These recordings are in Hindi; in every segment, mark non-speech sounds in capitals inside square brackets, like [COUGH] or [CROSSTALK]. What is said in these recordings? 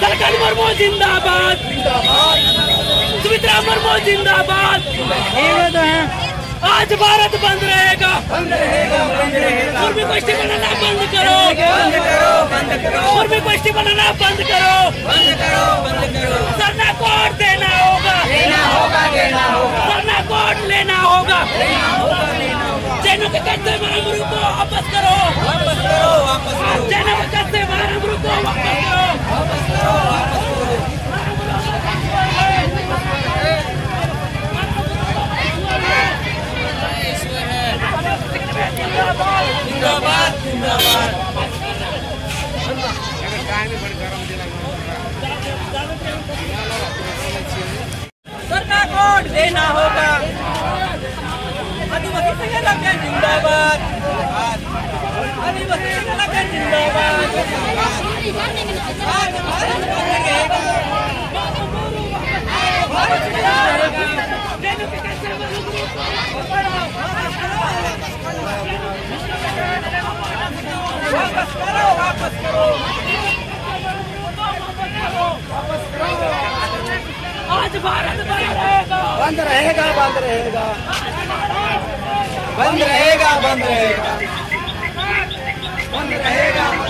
सरकारी मुर्मू जिंदाबाद। सुमित्रा मुर्मू जिंदाबाद। आज भारत बंद रहेगा। पूर्वी पश्चिम बनाना बंद करो। उर्मी गोष्ठी बनाना बंद करो। सरना कोर्ट देना होगा। देना होगा, देना कोट सरकार वोट देना होगा। आदिवासी संगठन जिंदाबाद आदिवासी संगठन जिंदाबाद आज भारत बंद रहेगा भारत बंद रहेगा वापस करो वापस करो आज बंद रहेगा बंद रहेगा। बंद रहेगा बंद रहेगा। बंद रहेगा।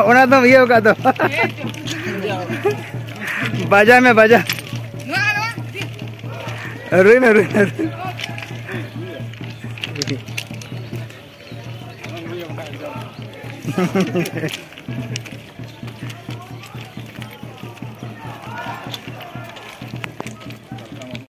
होना तो ये होगा तो बजा में बजा रुई में रुई में रुई। [LAUGHS]